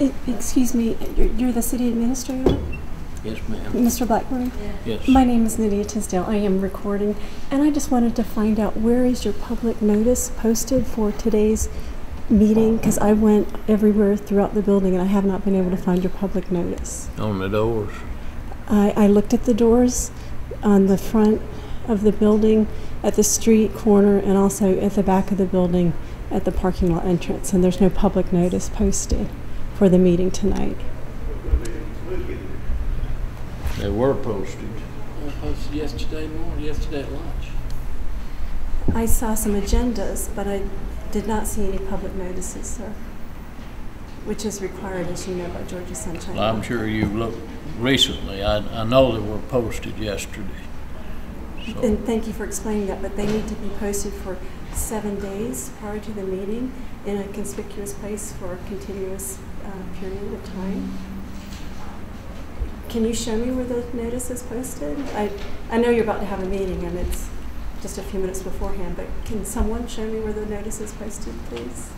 Excuse me, you're, you're the city administrator, Yes, ma'am. Mr. Blackburn? Yes. My name is Nydia Tisdale. I am recording, and I just wanted to find out where is your public notice posted for today's meeting? Because I went everywhere throughout the building, and I have not been able to find your public notice. On the doors. I, I looked at the doors on the front of the building, at the street corner, and also at the back of the building at the parking lot entrance, and there's no public notice posted for the meeting tonight. They were posted. I posted yesterday morning, yesterday at lunch. I saw some agendas, but I did not see any public notices, sir, which is required, as you know, by Georgia Sunshine. Well, I'm sure you looked recently. I, I know they were posted yesterday. So, And thank you for explaining that, but they need to be posted for seven days prior to the meeting in a conspicuous place for continuous uh, period of time. Can you show me where the notice is posted? I, I know you're about to have a meeting and it's just a few minutes beforehand, but can someone show me where the notice is posted, please?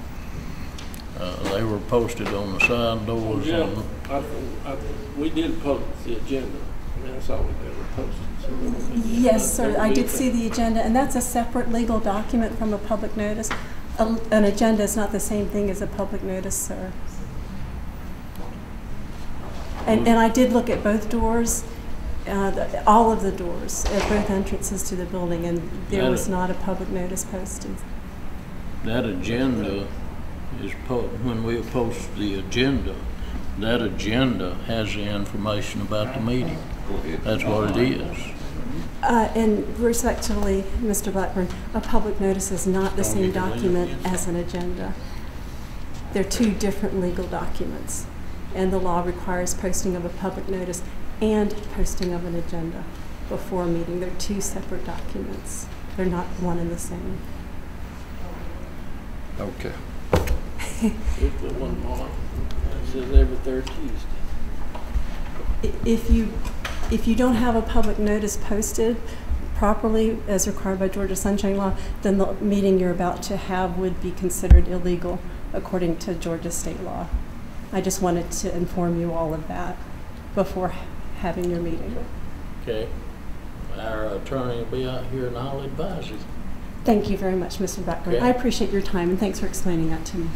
uh, they were posted on the side doors Yeah, and I, I, we did post the agenda. I mean, that's all we ever posted. so- Yes, sir, I did see the agenda, and that's a separate legal document from a public notice. A- An agenda is not the same thing as a public notice, sir. And, and I did look at both doors, uh, the- all of the doors, at both entrances to the building, and there was not a public notice posted. that agenda is po, when we post the agenda, that agenda has the information about the meeting. That's what it is. Uh, And respectfully, Mr. Blackburn, a public notice is not the same document as an agenda. They're two different legal documents, and the law requires posting of a public notice and posting of an agenda before a meeting. They're two separate documents. They're not one and the same. Okay. We put one more. It says every third Tuesday. If you, if you don't have a public notice posted properly as required by Georgia Sunshine Law, then the meeting you're about to have would be considered illegal according to Georgia state law. I just wanted to inform you all of that before having your meeting. Okay? Our attorney will be out here and I'll advise you. Thank you very much, Mr. Blackburn. Okay. I appreciate your time and thanks for explaining that to me.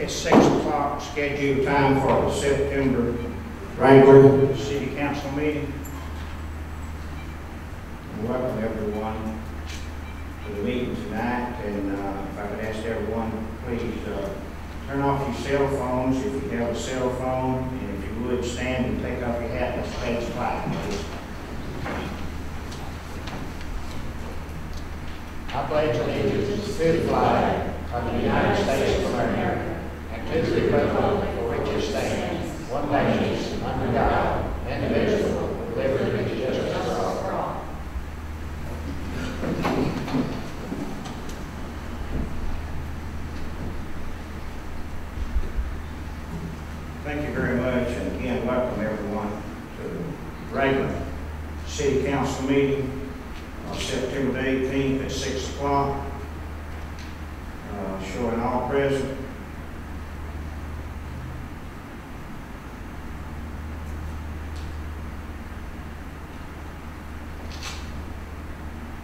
It's six o'clock scheduled time for the September regular city council meeting. Welcome everyone to the meeting tonight, and uh, if I could ask everyone, please uh, turn off your cell phones if you have a cell phone, and if you would, stand and take off your hat, let's take the flag, please. I pledge allegiance to the flag of the United States of America and to the republic for which it stands, one nation, under God, indivisible, with liberty and justice for all. Thank you very much, and again, welcome everyone to the regular city council meeting on September the eighteenth at six o'clock. Uh, showing all present.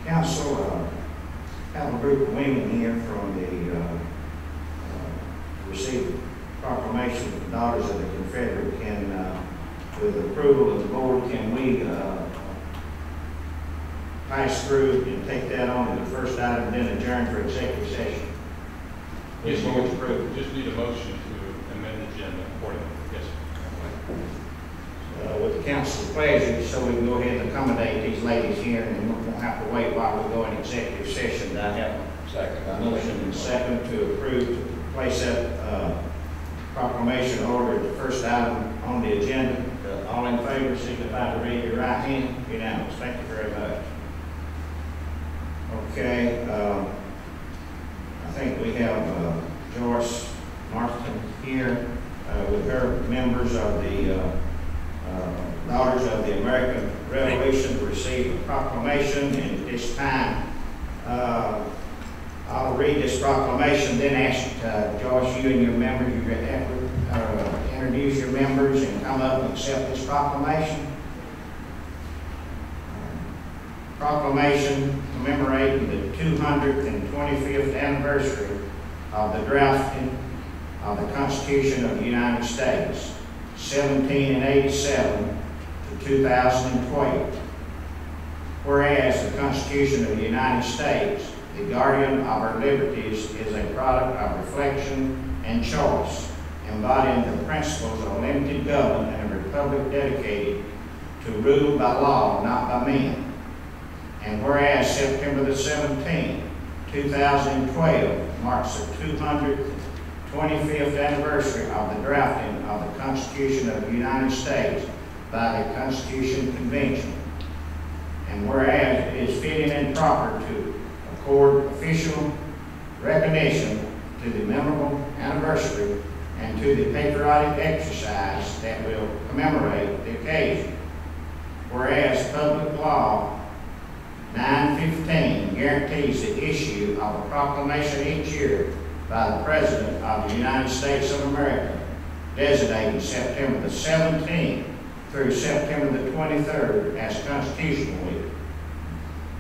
Council, uh, have a group of women here from the, uh, uh, received proclamation of the Daughters of the Confederate. Can, uh, with approval of the board, can we, uh, pass through and take that on as the first item, then adjourn for executive session. Yes, With you board's would approval. just need a motion to amend the agenda accordingly, yes. Uh, with the council's pleasure, so we can go ahead and accommodate these ladies here, and we won't have to wait while we go in executive session. I have Second. a motion and second to approve, to place that, uh, proclamation order the first item on the agenda. Uh, All in favor, signify by raising your right hand. Unanimous. Thank you very much. Okay, um, I think we have uh, Joyce Marston here uh, with her members of the uh, uh, Daughters of the American Revolution to receive a proclamation. And this time, uh, I'll read this proclamation, then ask uh, Joyce, you and your members, to have to uh, introduce your members and come up and accept this proclamation. Proclamation commemorating the 225th anniversary of the drafting of the Constitution of the United States, 1787 to 2012. Whereas the Constitution of the United States, the guardian of our liberties, is a product of reflection and choice, embodying the principles of limited government and a republic dedicated to rule by law, not by men. And whereas September the seventeenth, two thousand and twelve marks the two hundred twenty-fifth anniversary of the drafting of the Constitution of the United States by the Constitution Convention. And whereas it is fitting and proper to accord official recognition to the memorable anniversary and to the patriotic exercise that will commemorate the occasion. Whereas public law 915 guarantees the issue of a proclamation each year by the President of the United States of America designating September the 17th through September the 23rd as Constitutional Week.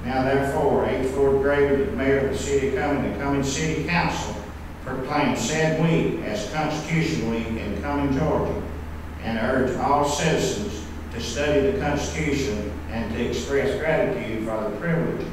Now therefore, H. Ford Gravitt, the mayor of the city of Cumming, the Cumming City Council proclaim said week as Constitution Week in Cumming, Georgia, and urge all citizens to study the Constitution and to express gratitude for the privilege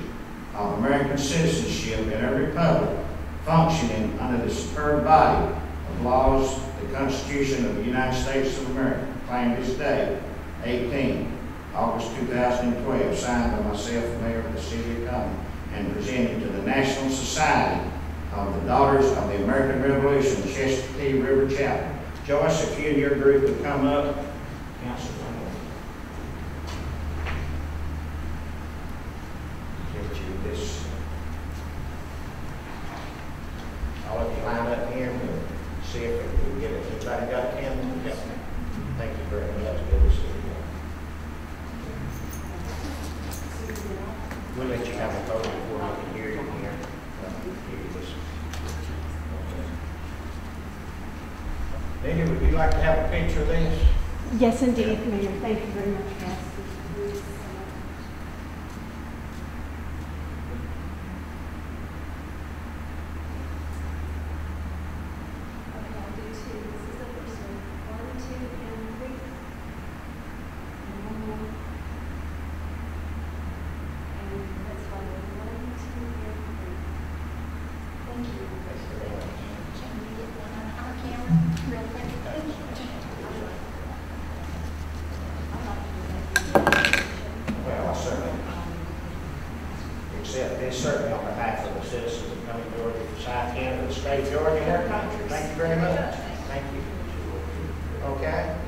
of American citizenship in a republic functioning under the superb body of laws, the Constitution of the United States of America, claimed this day, 18 August 2012, signed by myself, Mayor of the City of Cumming, and presented to the National Society of the Daughters of the American Revolution, Chestatee River Chapel. Joyce, if you and your group would come up, Council. Get you this. All of you line up here, we'll see if we can get it. Everybody got a pen? Yep. Thank you very much. Good to see you. We'll let you have a photo before we can hear you here. Uh, give you this. Okay. Lady, would you like to have a picture of this? Yes, indeed, Mayor. Thank you very much, Cass. accept this certainly on behalf of the citizens of County Georgia, South Canada, the state of Georgia, and our country. Thank you very much. Thank you. Okay?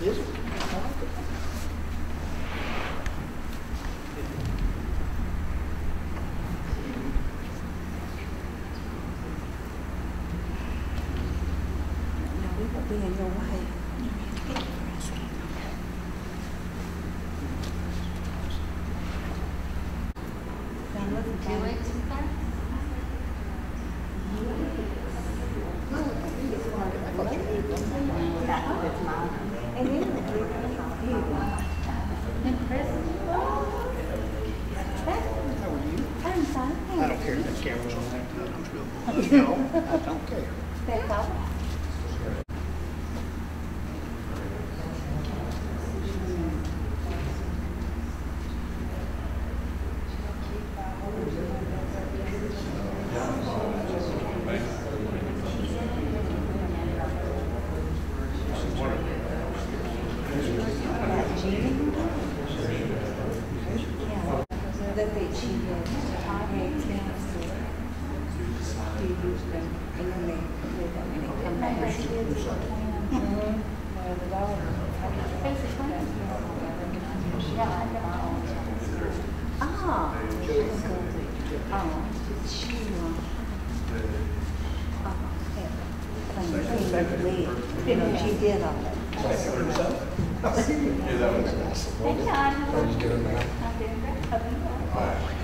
Yes. No, we won't be in your way. I'm fine. I don't care if that camera's on that. No, I don't care. That's all. That they cheated. I hate Ah. Oh, she, You know, she did all that. Yeah, that was. Hey, Todd, how are you doing, man? I'm doing great. How are you?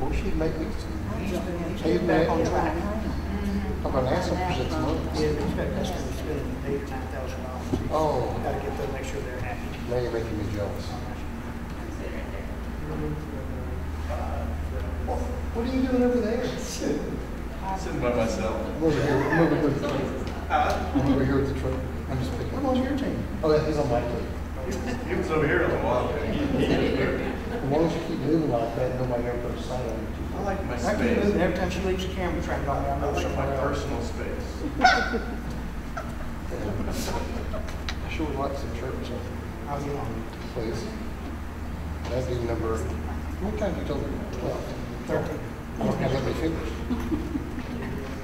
Well, she make me, pay back on track. I'm gonna ask them for six months. Yeah, they've customers spending eight or nine thousand dollars. Oh, Gotta get them, make sure they're happy. now you're making me jealous. What are you doing over there? Sitting by myself. I'm over here, I'm over here with the truck. I'm over here with the truck. I'm just picking. I'm on your team. Oh, yeah, he's on my team. He was over here a little while ago. He- he didn't. As long as you keep moving like that, nobody ever puts a sign on you. I like my I keep moving, space. every time she leaves the camera track on, I I know like my somewhere else. personal space. I sure would like some church, uh, I'll get on. please. That'd be number, how many times you told me? Twelve. Thirteen. I don't have that many fingers.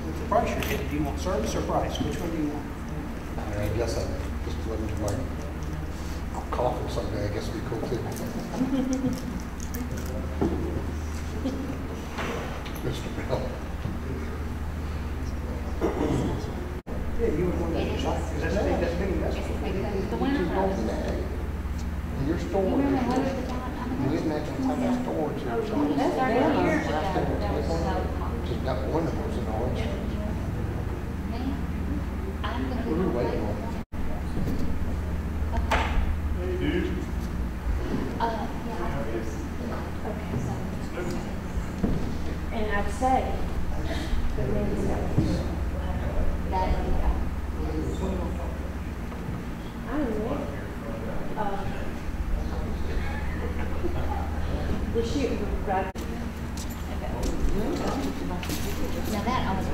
With the price you're getting, do you want service or price? Which one do you want? I guess I just let into my cough or something, I guess would be cool too. Mr. Bell. Yeah, you would want that, because that's big, that's big investment. The winter house. And your store, You remember you when was the time? didn't actually have a. That's thirty years ago. That was so. Just got one of those in orange. Man, I'm gonna. We were waiting on. Hey, dude. Uh, yeah. Okay, so. And I'd say, but maybe so. That, uh, I don't know. Uh, We're shooting, right? now that I was.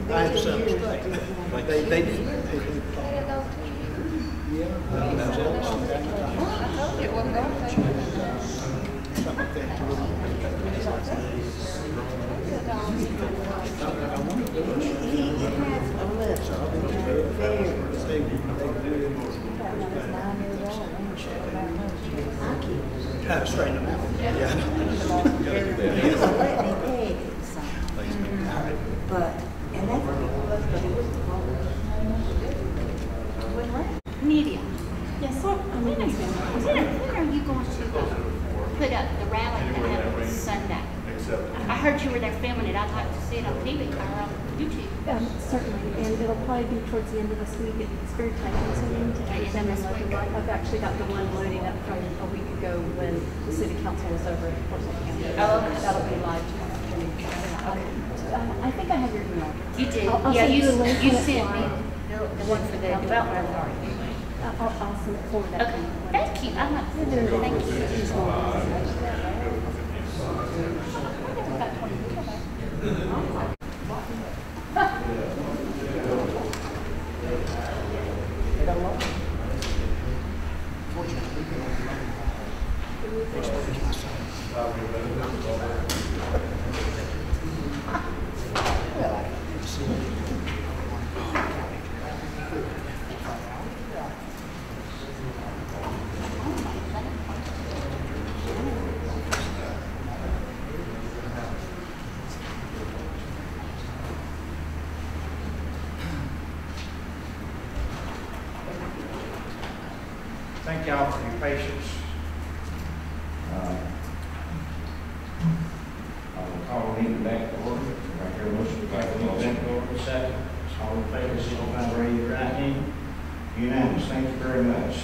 I mistake. They, they like. Kind of. Yeah. But, and that's. Media. Yes, sir. I'm When are, in when are, when are you going to uh, put up the rally that happens Sunday? Except. I heard you were there filming it. I'd like to see it on TV or on YouTube. Um, certainly, and it'll probably be towards the end of this week. It's very time consuming to Right, get them this in week. I've actually got the one loading up from a week ago when the city council was over at Forsyth County. Oh, okay. That'll be live tomorrow. Okay. Um, I think I have your email. You did. I'll- I'll Yeah, you, you you sent me the, the one for the development authority. I'll, I'll I'll send it forward. that Okay, one. thank you. I'm not, thank you. Use one. About 20 people there. They got a lot. Fortunately, we don't have a lot. It's my son. Well, I didn't see it. Thank y'all for your patience. Uh, I will call the meeting back to order. Right here, motion back to order, back to order, second. All in favor, signify by raising your right hand. Unanimous, thank you very much.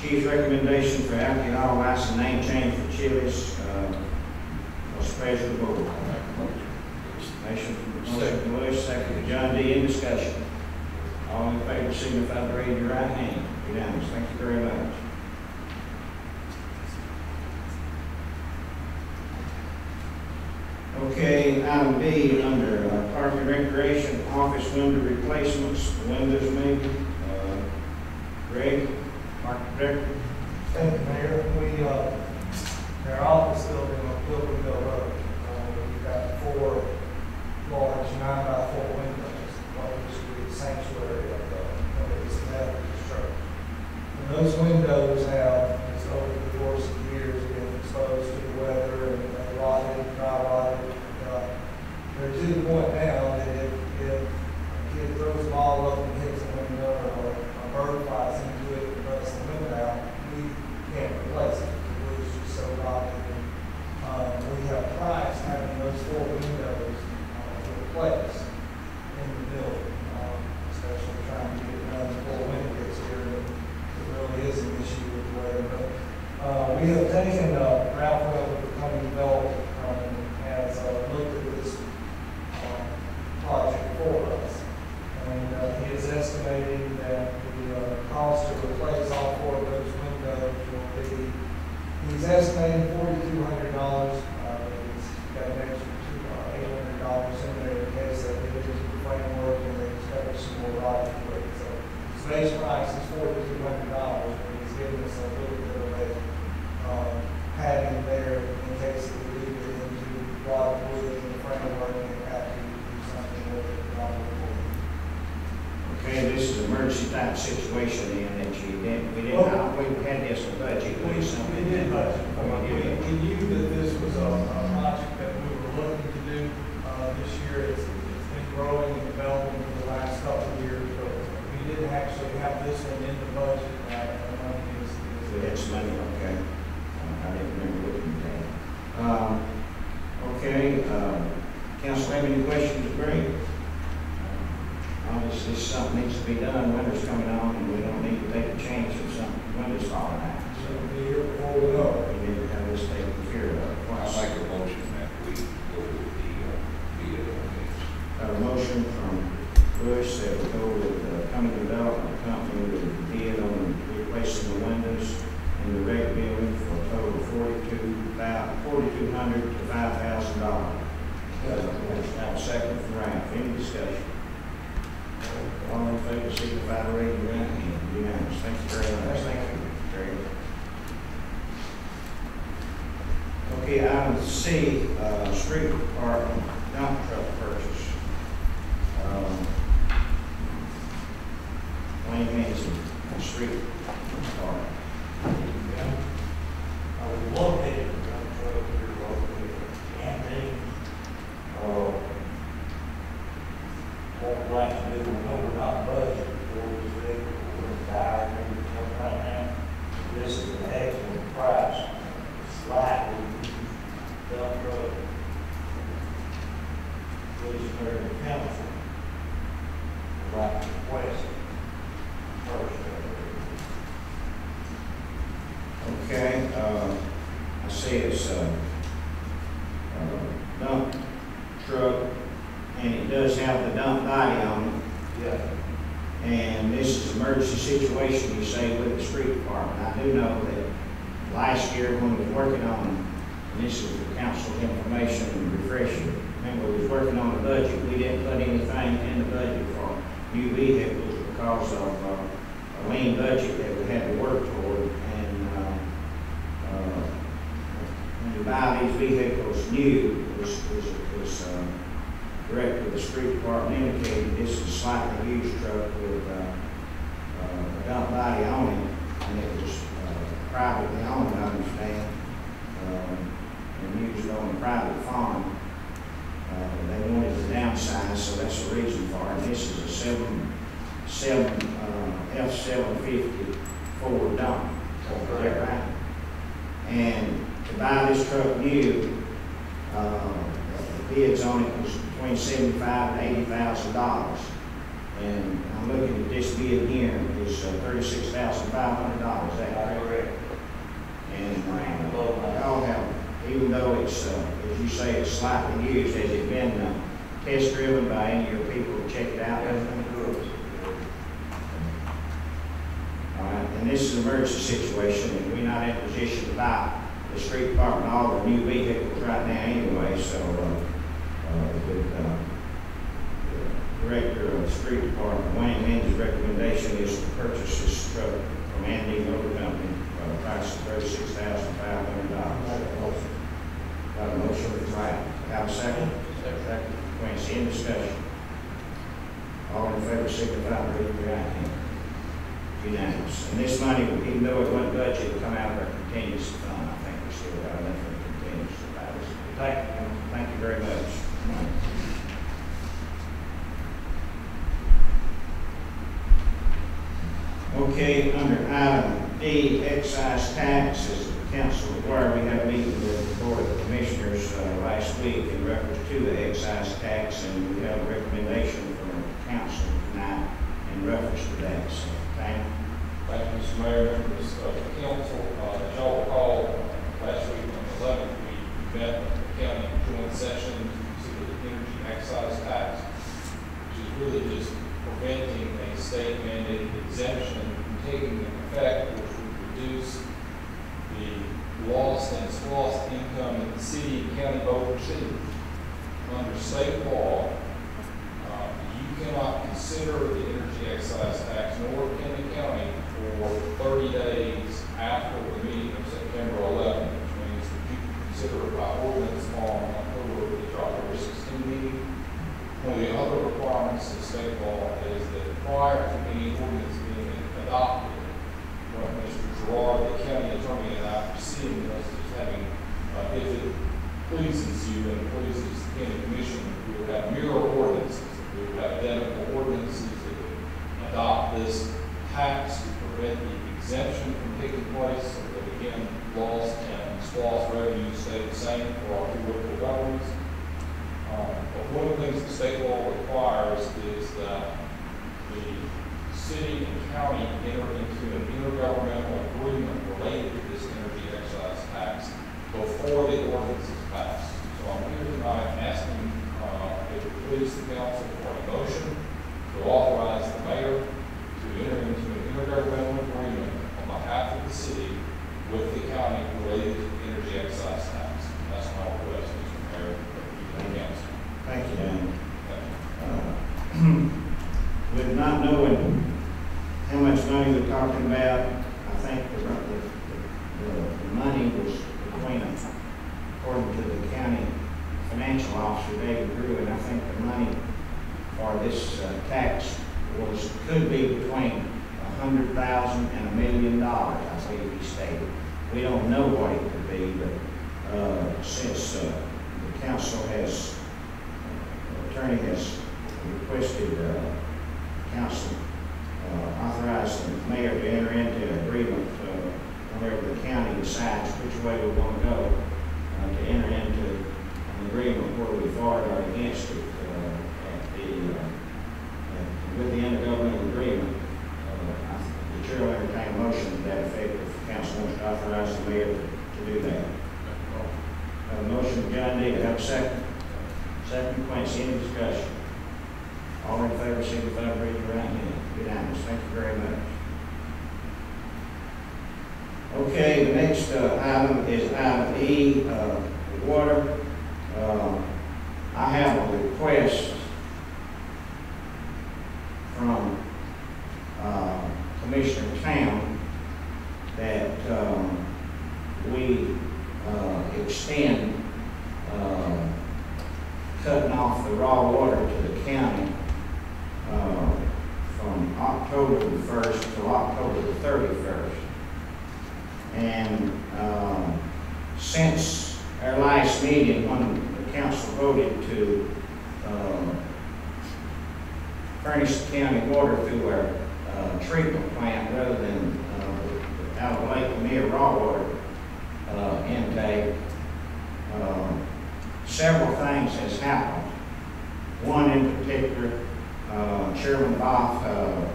Chief's recommendation for alcohol license name change for Chili's uh, for special. Motion from Lewis, second to John D. In discussion. All in favor signify by raising your right hand. Unanimous. Thank you very much. Okay, item B under uh, Park and Recreation Office window replacements, windows maybe. Uh, Greg? Mayor. We, uh, our office building on Pilgrim Mill Road, uh, we've got four large nine by four windows, one which would be the sanctuary of uh, the, Methodist church. Those windows have, over the course of years, been exposed to the weather and uh, dry rotted. They're to the point now that if, a kid throws a ball up and hits a window or a bird flies into emergency type situation in that you didn't, we didn't, Oh. we had this budget, we. We did, but we, we knew that this was a, a project that we were looking to do, uh, this year. It's, it's been growing See it's a, uh, dump truck, and it does have the dump body on it. Yeah. And this is emergency situation, you say, with the street department. I do know that last year when we was working on, and this is for council information and refresher, remember, we was working on the budget, we didn't put anything in the budget for new vehicles because of, uh, a lean budget that we had to work toward, and, uh, uh, these vehicles new, was, was, was, uh, director of the street department indicated this is a slightly used truck with, uh, uh, a dump body on it, and it was, uh, privately owned, I understand, um, and used on a private farm. Uh, they wanted to downsize, so that's the reason for it. This is a seven, seven, uh, F seven fifty Ford dump, is that right? And to buy this truck new, uh, the bids on it was between seventy-five and eighty thousand dollars. And I'm looking at this bid here, it's uh, thirty-six thousand five hundred dollars, is that correct? And, uh, y'all have, even though it's, uh, as you say, it's slightly used, has it been, uh, test driven by any of your people to check it out? All right, and this is an emergency situation, and we're not in a position to buy the street department all the new vehicles right now anyway, so, uh, uh, with, uh, the Director of the Street Department, Wayne Min's recommendation is to purchase this truck from Andy Motor Company, for a price of thirty-six thousand five hundred dollars. Got a motion, Ms. Wright, have a second? Second. Quincy, in discussion. All in favor, signify by raising your right hand. Unanimous. And this money, even though it wasn't budgeted, will come out of our contingency fund. I think we still got enough for contingency. Thank you, thank you very much. Okay, under item D, excise taxes, the council aware, we had a meeting with the board of commissioners uh, last week in reference to the excise tax, and we have a recommendation from council tonight in reference to that, so, thank you. Thank you, Mr. Mayor, members of the council. Uh, As y'all recall, last week on the eleventh, we met the county joint session to consider the energy excise tax, which is really just preventing a state mandated exemption from taking effect, which would reduce lost and lost income that the city and county receive. Under state law, uh, you cannot consider the energy excise tax, nor can the county, for thirty days after the meeting of September eleventh, which means that you can consider it by ordinance on October, the October sixteen meeting. One of the other requirements of state law is that prior to any ordinance being adopted, what Mr. Jarrard, the county attorney, and I proceeding us as having, uh, if it pleases you and pleases the county commission, we would have mirror ordinances. We would have identical ordinances that would adopt this tax to prevent the exemption from taking place, so that again, lost and lost revenues stay the same for our two local governments. Um, But one of the things the state law requires is that the city and county enter into an intergovernmental cutting off the raw water to the county uh, from October the 1st to October the 31st. And um, since our last meeting, when the council voted to um, furnish the county water through our uh, treatment plant rather than uh, out of Lake raw water uh, intake, um, several things has happened. One in particular, uh, Chairman Boff uh,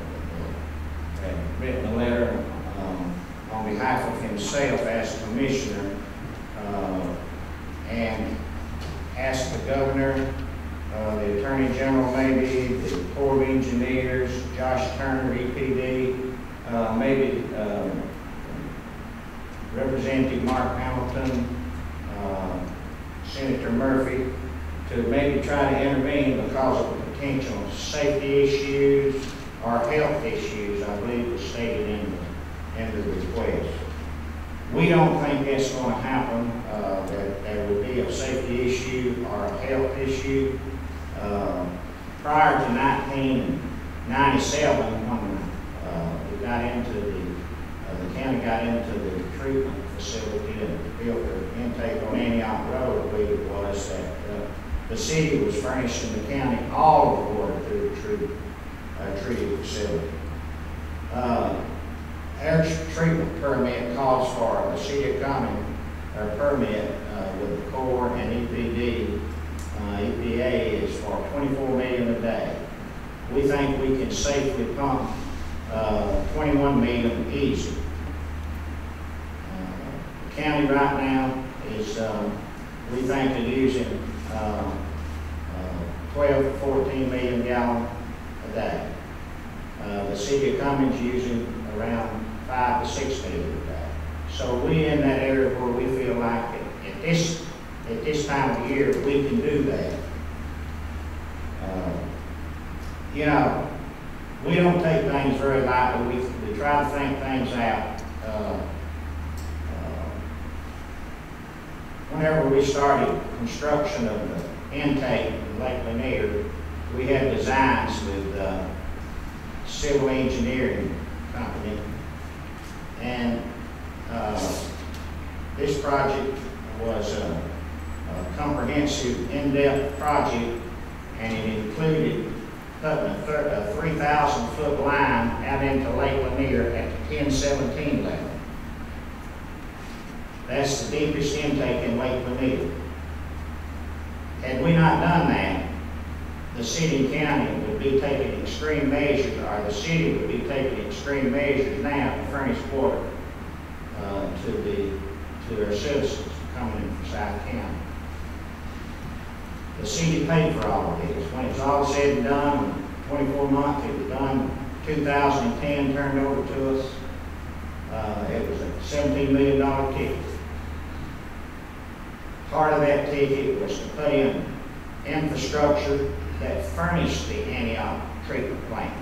had written a letter um, on behalf of himself as commissioner uh, and asked the governor, uh, the attorney general maybe, the Corps of Engineers, Josh Turner, EPD, uh, maybe um, Representative Mark Hamilton, uh, Senator Murphy, to maybe try to intervene because of potential safety issues or health issues, I believe was stated in the, in the request. We don't think that's going to happen, uh, that there would be a safety issue or a health issue. Uh, Prior to 1997, when uh, we got into the, uh, the county got into the treatment facility and built the intake on Antioch Road, was, that uh, the city was furnishing the county all of the water through the uh, treated facility. Uh, Our treatment permit calls for the city of Cumming, our permit uh, with the Corps and EPD, uh, EPA is for 24 million a day. We think we can safely pump uh, 21 million easy. Uh, The county right now is, um, we think is using uh, uh, 12 to 14 million gallon a day. Uh, The city of Cumming's using around 5 to 6 million a day. So we're in that area where we feel like at this, at this time of year, we can do that. Uh, You know, we don't take things very lightly. We, we try to think things out. Uh, Whenever we started construction of the intake in Lake Lanier, we had designs with uh, civil engineering company. And uh, this project was a a comprehensive, in-depth project, and it included putting a 3,000-foot line out into Lake Lanier at the 1017 level. That's the deepest intake in Lake Lanier. Had we not done that, the city and county would be taking extreme measures, or the city would be taking extreme measures now to furnish water uh, to the, to our citizens coming in from South County. The city paid for all of this. When it's all said and done, twenty-four months, it was done, two thousand and ten turned over to us. Uh, it was a seventeen million dollar ticket. Part of that ticket was to put in infrastructure that furnished the Antioch treatment plant.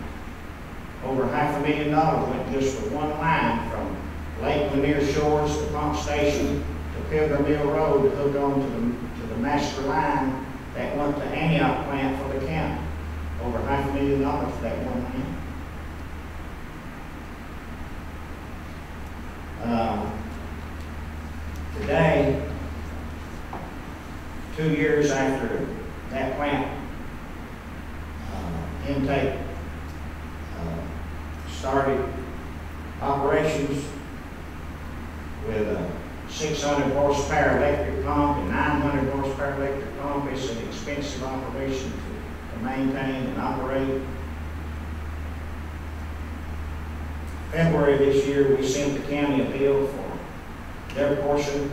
Over half a million dollars went just for one line from Lake Lanier Shores, to pump station, to Pilgrim Mill Road, to hook on to the, to the master line that went to Antioch plant for the county. Over half a million dollars for that one line. Um, Today, two years after that plant uh, intake uh, started operations with a 600 horsepower electric pump and 900 horsepower electric pump. It's an expensive operation to, to maintain and operate. February this year, we sent the county a bill for their portion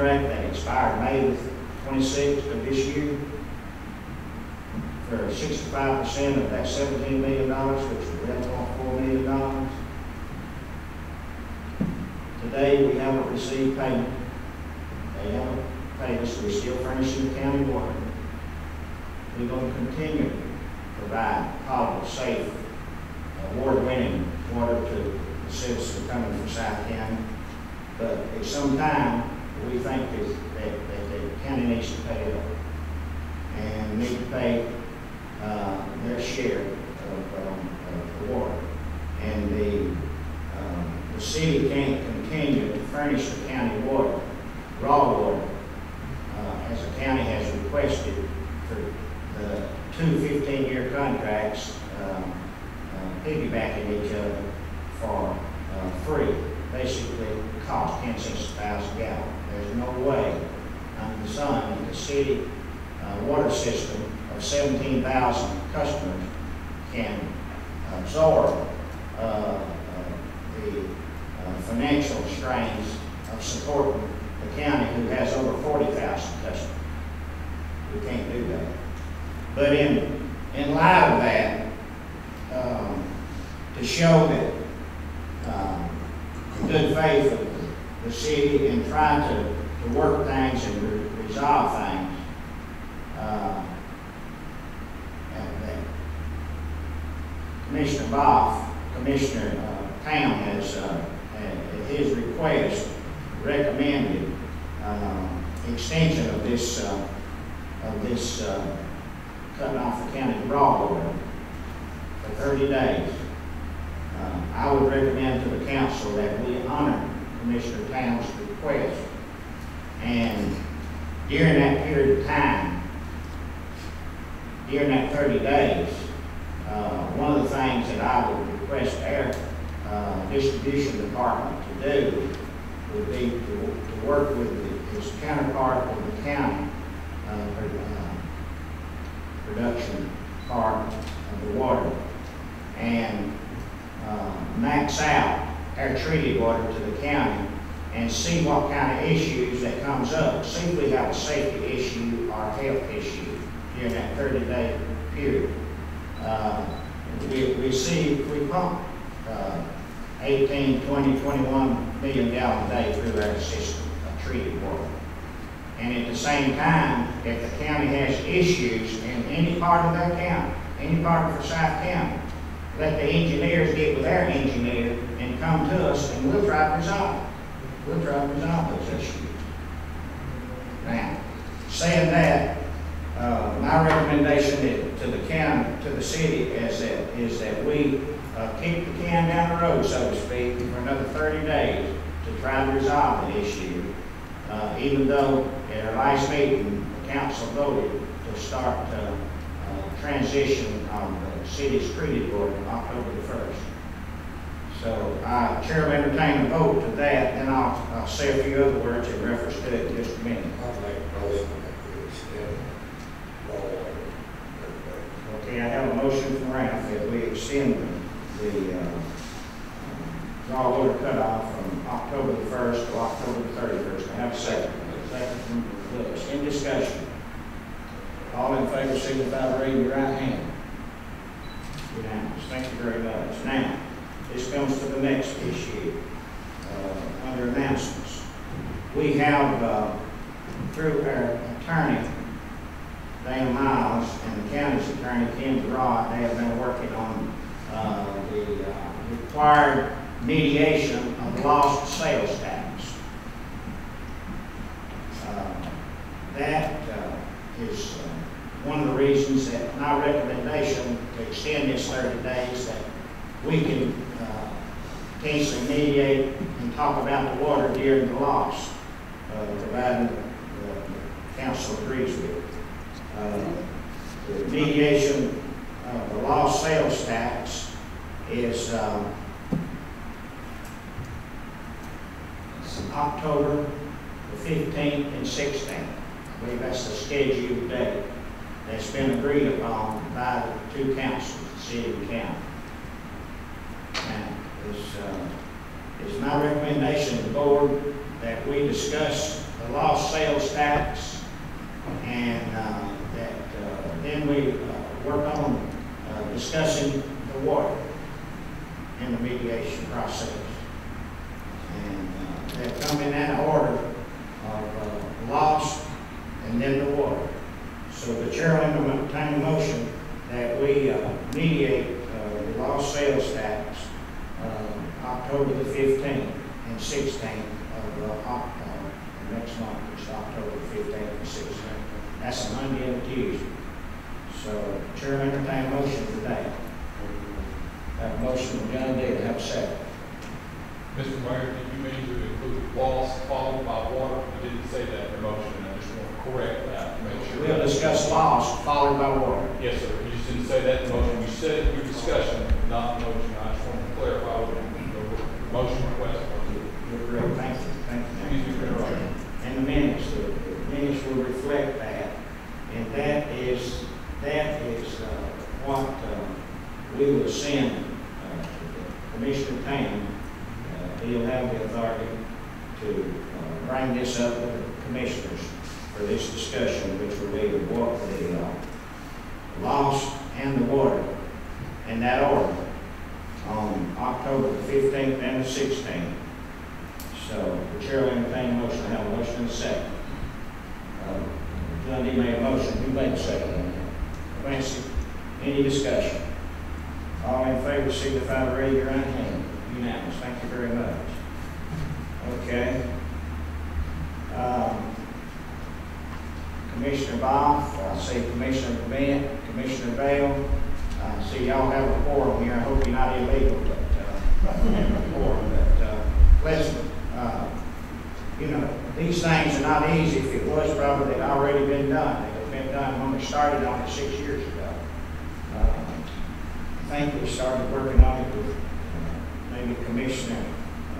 contract that expired May the twenty-sixth of this year for sixty-five percent of that seventeen million dollars, which is eleven point four million dollars. Today, we haven't received payment. They haven't paid us, we're still furnishing the county water. We're gonna continue to provide potable, safe, award-winning water to the citizens coming from South County. But at some time, we think that, that, that the county needs to pay up and need to pay, uh, their share of, um, of the water. And the, um, the city can't continue to furnish the county water, raw water, uh, as the county has requested for the two 15-year contracts, um, uh, piggybacking each other for, uh, free. Basically, cost ten cents a thousand gallon. There's no way under the sun that the city, uh, water system of seventeen thousand customers can absorb, uh, uh, the, uh, strains of supporting the county who has over forty thousand customers. We can't do that. But in, in light of that, um, to show that, um, good faith of the city in trying to, to work things and re- resolve things, uh, and Commissioner Boff, Commissioner uh, Tam has, request, recommended um, extension of this, uh, of this uh, cutting off the county raw water for 30 days. Uh, I would recommend to the council that we honor Commissioner Tam's request. And during that period of time, during that 30 days, uh, one of the things that I would request our uh, distribution department do would be to, to work with the- his counterpart in the county, uh, uh, production part of the water, and uh, max out our treated water to the county and see what kind of issues that comes up. See if we have a safety issue or health issue during that 30-day period. Uh, We, we see, if we pump uh, 18, 20, 21 million gallon a day through our system of treated water. And at the same time, if the county has issues in any part of their county, any part of Forsyth County, let the engineers get with our engineer and come to us and we'll try to resolve it. We'll try to resolve those issues. Now, saying that, uh, my recommendation to the county, to the city is that, is that we, uh, kick the can down the road, so to speak, for another thirty days to try to resolve the issue. Uh, even though at our last meeting, the council voted to start, uh, uh, transition of the city's treated board on October the first. So, I, Chair will entertain a vote to that, and I'll, I'll say a few other words in reference to it in just a minute. I'd like to motion that we extend raw Okay, I have a motion from Ralph that we extend the, uh, raw water cutoff from October the first to October the thirty-first. I have a second. Second from Lewis. In discussion. All in favor, signify by raising your right hand. Unanimous. Thank you very much. Now, this comes to the next issue, uh, under announcements. We have, uh, through our attorney, Dana Miles and the county's attorney, Ken Jarrard, they have been working on, the, uh, required mediation of lost sales tax. Uh, That, uh, is uh, one of the reasons that my recommendation to extend this thirty days, that we can, uh, potentially mediate and talk about the water during the loss, uh, providing the the council agrees with it. Uh, The mediation of the lost sales tax is um, October the fifteenth and sixteenth. I believe that's the scheduled date that's been agreed upon by the two councils, the city and county. Now, it's, uh, it's my recommendation to the board that we discuss the lost sales tax And uh, that, uh, then we uh, work on uh, discussing the water in the mediation process. And uh, that come in that order of uh, loss and then the water. So the chair will a motion that we uh, mediate uh, the lost sales tax uh, October the fifteenth and sixteenth of uh, Oc- uh, next month, which is October fifteenth and sixteenth. That's a Monday and Tuesday. So chair entertain a motion for that. Have a motion from John Day have a second. Mr. Mayor, did you mean to include loss followed by water? You didn't say that in your motion, I just want to correct that, to make sure. We'll discuss loss followed by water. Yes, sir, you just didn't say that in the motion, you said it in your discussion, not in the motion, I just want to clarify what the motion request was. You're correct, thank you, thank you. Excuse me for interrupting. And the minutes, the minutes will reflect that. And that is, that is uh, what uh, we will send uh, Commissioner. Uh, He'll have the authority to uh, bring this up with the commissioners for this discussion, which will be the wa, the uh, loss and the water in that order on October the fifteenth and the sixteenth. So the chair will entertain a motion, I have a motion and a second. John D. made a motion, who made the second? Clancy, any discussion? All in favor, signify by raising your right hand. Unanimous, thank you very much. Okay. Um, Commissioner Boff, I see Commissioner Bennett, Commissioner Bell. I see y'all have a quorum here, I hope you're not illegal, but, uh, have a quorum, but, uh, uh, you know, these things are not easy. If it was, probably they'd already been done. Have done when we started on it six years ago. Uh, I think we started working on it with uh, maybe Commissioner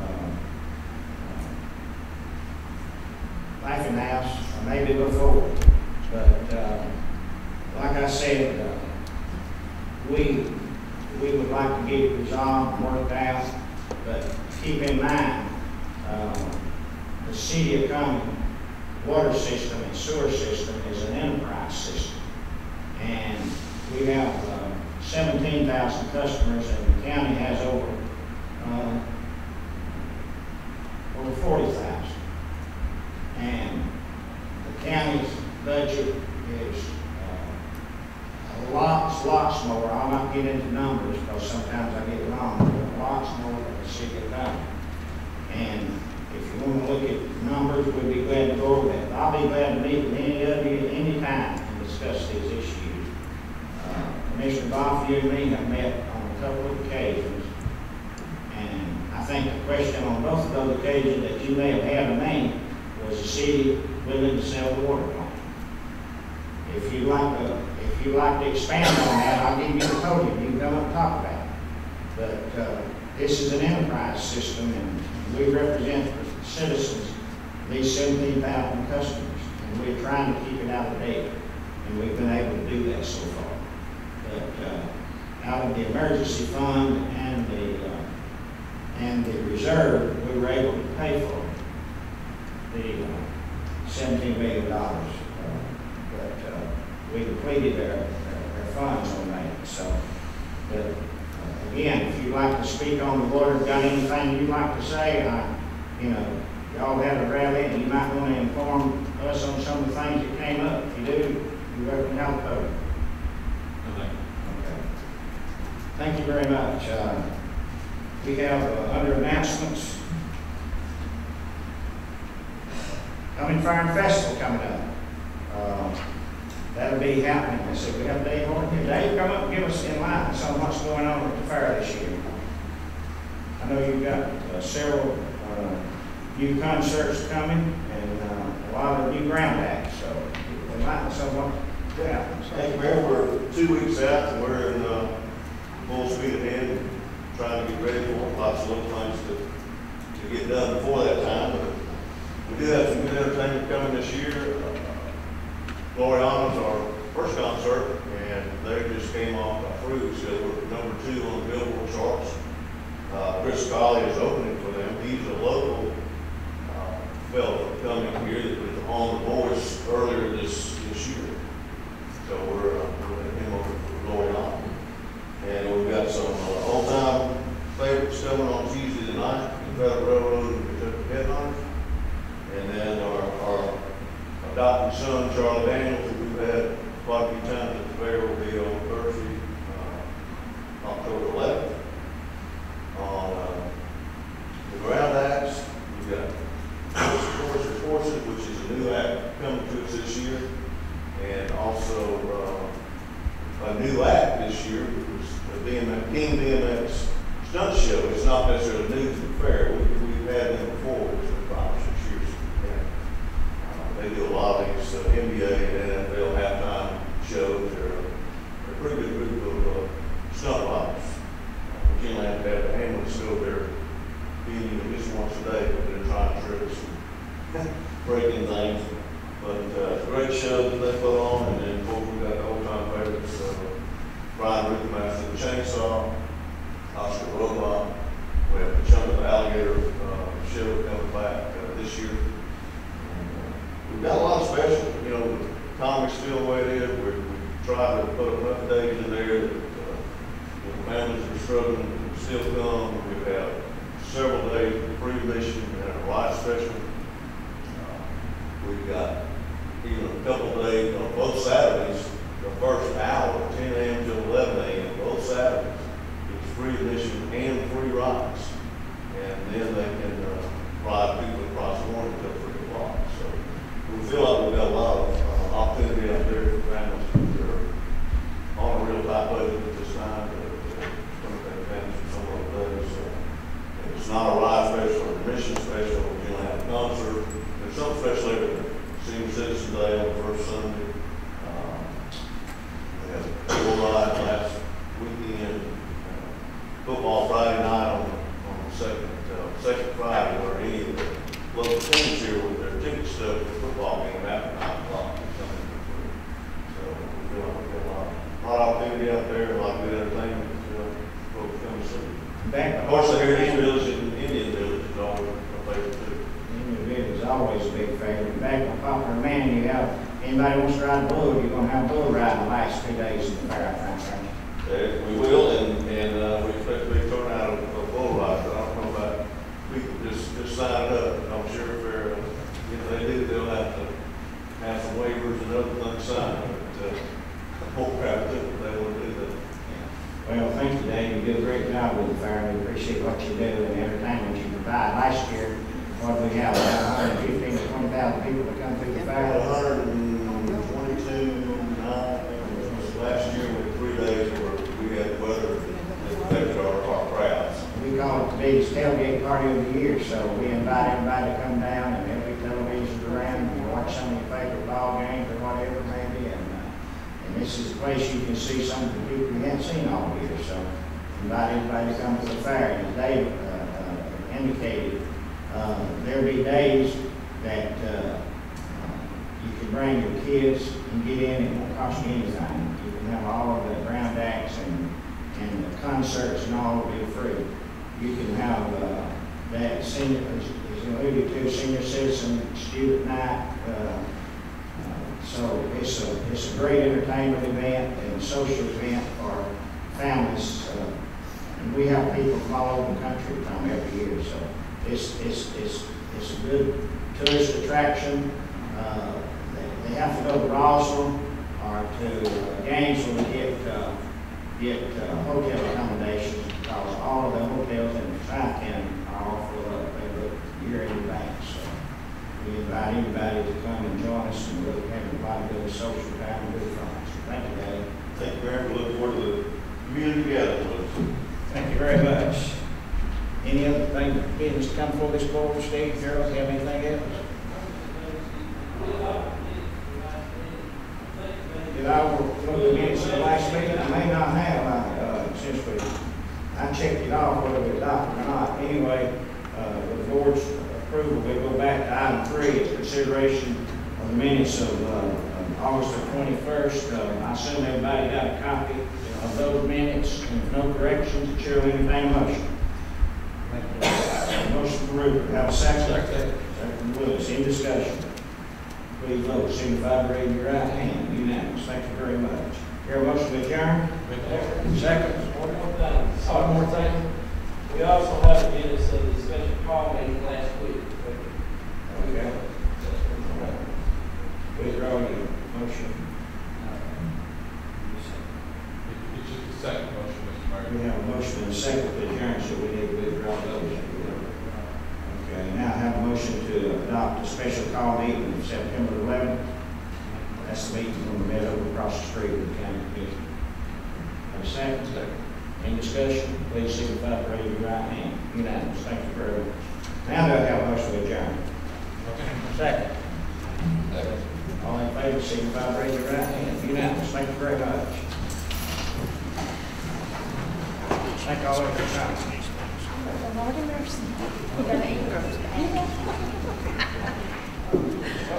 uh, uh, Laughinghouse, or maybe before. But uh, like I said, uh, we, we would like to get it resolved worked out, but keep in mind, um, the city of Cumming water system and sewer system is an enterprise system. And we have uh, seventeen thousand customers and the county has over, uh, over forty thousand. And the county's budget is uh, lots, lots more. I'll not get into numbers because sometimes I get wrong, but lots more than the city of Cumming. And if you want to look at numbers, we'd be glad to go over that. I'll be glad to meet with any of you at any time and discuss these issues. Uh, Commissioner Bonfield and me have met on a couple of occasions. And I think the question on both of those occasions that you may have had of me was the city willing to sell water? If you'd like to, if you'd like to expand on that, I'll give you the podium. You can come up and talk about it. But, uh, this is an enterprise system and we represent citizens, these seventeen thousand customers, and we're trying to keep it out of debt, and we've been able to do that so far. But, uh, out of the emergency fund and the, uh, and the reserve, we were able to pay for the, uh, seventeen million dollars. Uh, But, uh, we depleted our, our funds on that, so, but, uh, again, if you'd like to speak on the water, got anything you'd like to say, uh, you know, y'all had a rally, and you might want to inform us on some of the things that came up. If you do, you're welcome to have the podium. Okay. Thank you very much. Uh, We have uh, other announcements. Cumming Fair and Festival coming up. Uh, That'll be happening. I said, we have Dave Horton here. Dave, come up and give us line on what's going on at the fair this year. I know you've got uh, several uh, new concerts coming and uh, a lot of new ground acts, so enlighten us on what, yeah. Thank you, Mayor. We're two weeks out and we're in, uh, full speed ahead, trying to get ready for lots of little things to, to get done before that time, but we do have some good entertainment coming this year. Uh, Gloriana was our first concert, and they just came off by fruit, so we're number two on the Billboard charts. Uh, Chris Cauley is opening for them. He's a local uh, fellow coming here that was on The Voice earlier this, this year. So we're uh, putting him over for Gloriana. And we've got some uh, all-time favorites coming on Tuesday the night, Confederate Railroad and Kentucky Headhunters. And then our, our adopted son, Charlie Daniels, who we've had quite a few times at the fair, will be on Thursday, uh, October 11th. On uh, the ground acts, we've got Sports and Forces, which is a new act coming to us this year, and also uh, a new act this year, which is the BMX, King BMX stunt show. It's not necessarily new to the fair. We, we've had them before. NBA and NFL halftime shows, they're, they're a pretty good group of, uh, stunt riders. Uh, Generally have to have the ambulance go there, being at least once a day, but they're trying tricks and breaking things. But, uh, great show that they put on, and then, of course, we got the old time favorites, uh, Brian Rick Master of the Chainsaw, Oscar Robot, we have the Chunk of the Alligator, uh, show coming back, uh, this year. We've got a lot of special, you know, the comics still the way it is, we, we try to put enough days in there that, uh, if the families are struggling, can still come, we have several days of free admission and a ride special. Uh, We've got even a couple of days on both Saturdays, the first hour, ten AM till eleven AM, both Saturdays, it's free admission and free rides. And then they can, uh, ride people across the morning till three o'clock, so we feel like we've got a lot of, uh, opportunity out there for families who are on a real tight budget at this time, to, to come take advantage of some of those, so. It's not a ride special or admission special, we're gonna have a concert, there's something special every day. Senior Citizen Day on the first Sunday. Um, We had a full ride last weekend, uh, football Friday night on, on the second, uh, second Friday, where any of the local teams here with their ticket stub, the football game after nine o'clock, or something for free. So we feel like we've got a lot, lot of opportunity out there, a lot of good entertainment, uh, folks come see. Back- Of course, the Heritage Village and Indian Village is always a favorite too. Individual is always a big favorite. Back on Popular Man, you have, anybody wants to ride bull, you're gonna have bull ride the last two days of the fair, I think. Uh, We will, and, and, uh, we expect a big turnout of, of bull riders, I don't know about, people just, just sign up, I'm sure if they're, if they do, they'll have to have some waivers and other things signed, but, uh, the whole crowd, too, they will do that. Well, thank you, Dave. You do a great job with the fair. We appreciate what you do and the entertainment you provide. Last year, what we have, about hundred and fifteen to twenty thousand people to come through the fair? hundred and twenty-two, nine, last year with three days where we had weather that affected our, our crowds. We call it the biggest tailgate party of the year, so we invite everybody to come down and there'll be televisions around and watch some of your favorite ball games or whatever it may be. And, uh, and this is a place you can see some of the people you haven't seen all year, so invite everybody to come to the fair. And as Dave, uh, uh, indicated, uh, there'll be days that, uh, you can bring your kids and get in, it won't cost you anything. You can have all of the ground acts and, and the concerts and all will be free. You can have, uh, that senior, as alluded to, senior citizen student night, uh, so it's a, it's a great entertainment event and social event for families. uh, And we have people from all over the country come every year, so it's, it's, it's, it's a good tourist attraction. Uh, They they have to go to Roswell or to Gainesville to get, uh, get uh, hotel accommodations because all of the hotels in the tri-county are all full up. They year in advance, so we invite anybody to come and join us and we'll have a good social time and good fun. So Thank you, Dave. Thank you, Mayor, we look forward to the community us. Thank you very much. Any other thing, business to come before this board, Steve, Gerald, you have anything else? Did I overlook the minutes of the last meeting? I may not have, I, uh, since we, I checked it off whether we adopted or not. Anyway, uh, with the board's approval, we go back to item three, it's consideration of the minutes of, uh, of August the twenty-first. Uh, I assume everybody got a copy of those minutes, and if no corrections, the chair will entertain a motion. Motion from Rupert, have a second? Second. Second from Willis, any discussion? Please vote, raising your right hand, unanimous, thank you very much. Hear a motion to adjourn? Second? One more thing, one more thing. We also have the minutes of the special call meeting last week. Okay. Withdraw your motion. It's just a second motion, Mr. We Mayor. have a motion and a second to adjourn, so we need to withdraw those. Okay, now I have a motion to adopt a special call meeting of September eleventh. That's the meeting from the Meadow second. Any discussion? Please signify by raising your right hand. Unanimous. Thank you very much. Now do I have a motion to adjourn? Second. All in favor, signify by raising your right hand. Unanimous. Thank you very much. Thank all of you for coming. Lord have mercy. That Ingram's back.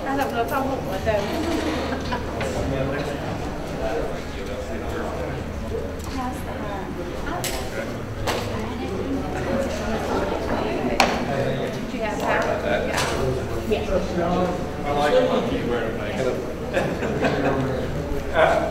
I don't know if I want one though. How's the, Did you have power? Yes. I like it when you